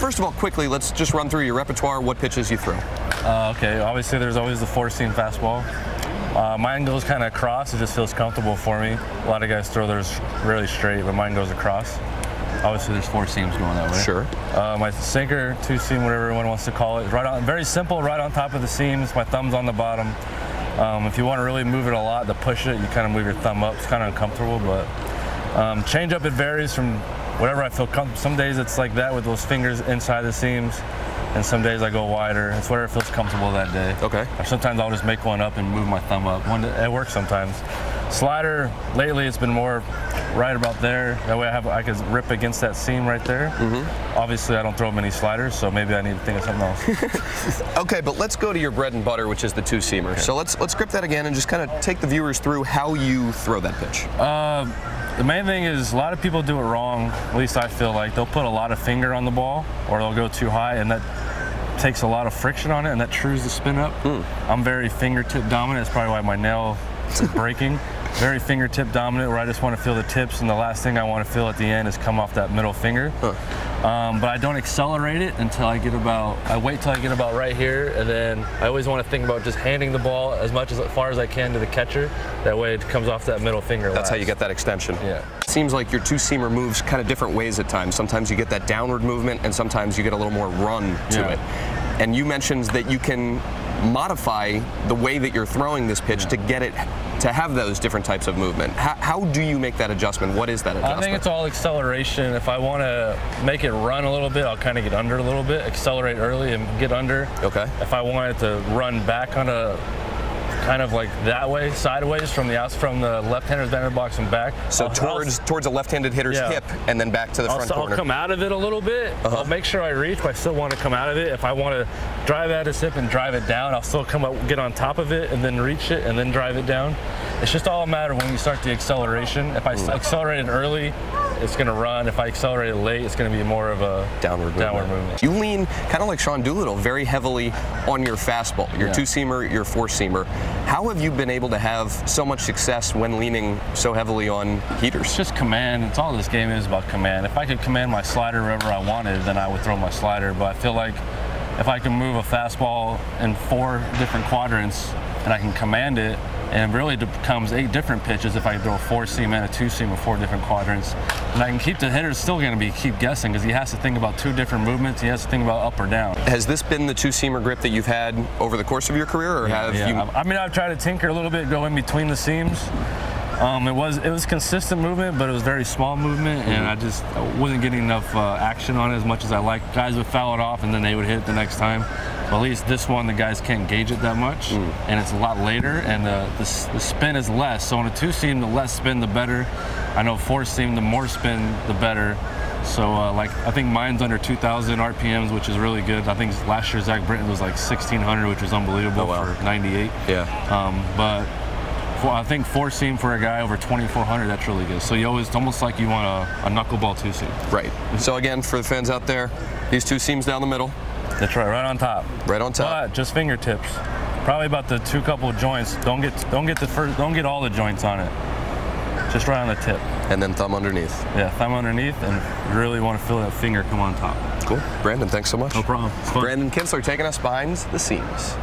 first of all, quickly, let's just run through your repertoire, what pitches you throw. Uh, okay, obviously there's always the four-seam fastball. Uh, mine goes kind of across. It just feels comfortable for me. A lot of guys throw theirs really straight, but mine goes across. Obviously, there's four seams going that way. Sure. Uh, my sinker, two seam, whatever everyone wants to call it, right on, very simple, right on top of the seams. My thumb's on the bottom. Um, if you want to really move it a lot to push it, you kind of move your thumb up. It's kind of uncomfortable, but um, change up it varies from whatever I feel comfortable. Some days it's like that with those fingers inside the seams, and some days I go wider. It's whatever feels comfortable that day. Okay. Or sometimes I'll just make one up and move my thumb up. One, it works sometimes. Slider, lately it's been more right about there. That way I have I can rip against that seam right there. Mm-hmm. Obviously I don't throw many sliders, so maybe I need to think of something else. Okay, but let's go to your bread and butter, which is the two-seamer. So let's let's grip that again and just kind of take the viewers through how you throw that pitch. Uh, the main thing is a lot of people do it wrong. At least I feel like they'll put a lot of finger on the ball, or they'll go too high, and that takes a lot of friction on it, and that trues the spin up. Hmm. I'm very fingertip dominant. That's probably why my nail is breaking. Very fingertip dominant, where I just want to feel the tips, and the last thing I want to feel at the end is come off that middle finger. Um, but I don't accelerate it until I get about. I wait till I get about right here, and then I always want to think about just handing the ball as much as far as I can to the catcher. That way it comes off that middle finger. That's how you get that extension. Yeah. Seems like your two-seamer moves kind of different ways at times. Sometimes you get that downward movement, and sometimes you get a little more run to Yeah. it. And you mentioned that you can modify the way that you're throwing this pitch to get it to have those different types of movement. How, how do you make that adjustment? What is that adjustment? I think it's all acceleration. If I want to make it run a little bit, I'll kind of get under a little bit, accelerate early and get under. Okay. If I want it to run back on a kind of like that way, sideways from the outs from the left-hander's batter box and back. so I'll- towards towards a left-handed hitter's Yeah. hip, and then back to the I'll, front I'll corner. come out of it a little bit. Uh-huh. I'll make sure I reach, but I still want to come out of it. If I want to drive at his hip and drive it down, I'll still come up, get on top of it, and then reach it, and then drive it down. It's just all a matter of when you start the acceleration. If I Mm. accelerate it early, it's going to run. If I accelerate it late, it's going to be more of a downward movement. downward movement. You lean kind of like Sean Doolittle, very heavily on your fastball, your Yeah. two-seamer, your four-seamer. How have you been able to have so much success when leaning so heavily on heaters? It's just command. It's all this game is about command. If I could command my slider wherever I wanted, then I would throw my slider. But I feel like if I can move a fastball in four different quadrants and I can command it, and it really becomes eight different pitches if I throw a four seam and a two seam with four different quadrants. And I can keep the hitter still going to be keep guessing because he has to think about two different movements. He has to think about up or down. Has this been the two-seamer grip that you've had over the course of your career, or have Yeah, you? I I mean, I've tried to tinker a little bit, go in between the seams. Um, it was it was consistent movement, but it was very small movement, and I just wasn't getting enough uh, action on it as much as I like. Guys would foul it off, and then they would hit it the next time. But at least this one, the guys can't gauge it that much, and it's a lot later, and the, the, the spin is less. So on a two seam, the less spin, the better. I know four seam, the more spin, the better. So uh, like I think mine's under 2,000 RPMs, which is really good. I think last year Zach Britton was like 1,600, which was unbelievable Oh, wow. for 98. Yeah. Um, but I think four seam for a guy over 2,400, that's really good. So you always, it's almost like you want a, a knuckleball two seam. Right. So again, for the fans out there, these two seams down the middle, That's right, right on top. right on top. But just fingertips. Probably about the two couple of joints. Don't get don't get the first don't get all the joints on it. Just right on the tip. and then thumb underneath. Yeah, thumb underneath, and really want to feel that finger come on top. Cool. Brandon, thanks so much. No problem. Brandon Kintzler taking us behind the seams.